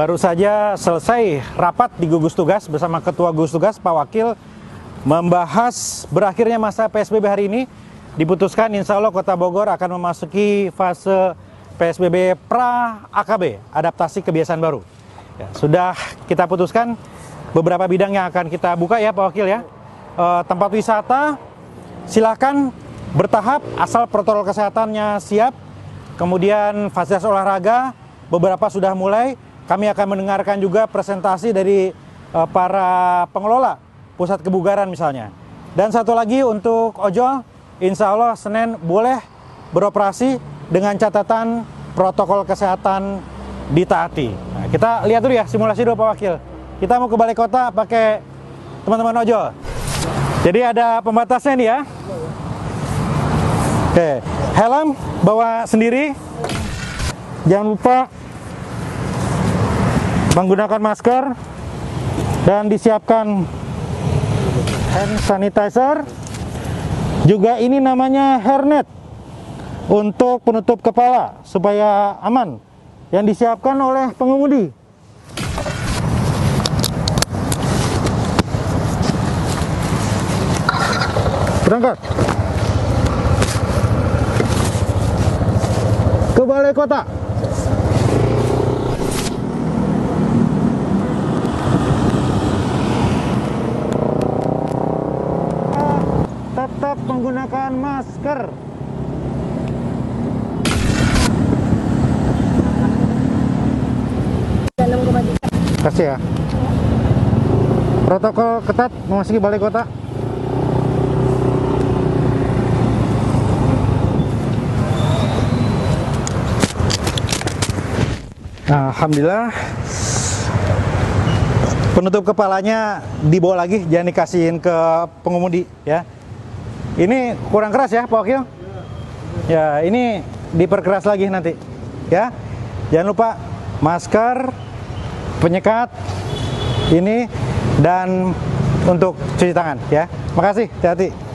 Baru saja selesai rapat di gugus tugas bersama Ketua Gugus Tugas Pak Wakil membahas berakhirnya masa PSBB hari ini. Diputuskan insya Allah Kota Bogor akan memasuki fase PSBB pra AKB, adaptasi kebiasaan baru. Ya, sudah kita putuskan beberapa bidang yang akan kita buka ya Pak Wakil ya. E, tempat wisata silakan bertahap asal protokol kesehatannya siap. Kemudian fasilitas olahraga beberapa sudah mulai. Kami akan mendengarkan juga presentasi dari uh, para pengelola pusat kebugaran misalnya. Dan satu lagi untuk ojol, insya Allah Senin boleh beroperasi dengan catatan protokol kesehatan ditaati. Nah, kita lihat dulu ya simulasi dulu Pak Wakil. Kita mau ke balai kota pakai teman-teman ojol. Jadi ada pembatasnya nih ya. Oke, helm bawa sendiri. Jangan lupa menggunakan masker dan disiapkan hand sanitizer. Juga ini namanya hairnet untuk penutup kepala supaya aman yang disiapkan oleh pengemudi. Berangkat. Ke balai kota. Menggunakan masker. Kasih ya. Protokol ketat memasuki balai kota. Nah, Alhamdulillah penutup kepalanya dibawa lagi, jangan dikasihin ke pengemudi ya. Ini kurang keras ya Pak Wakil? Ya, ini diperkeras lagi nanti ya. Jangan lupa masker, penyekat, ini dan untuk cuci tangan ya. Makasih, hati-hati.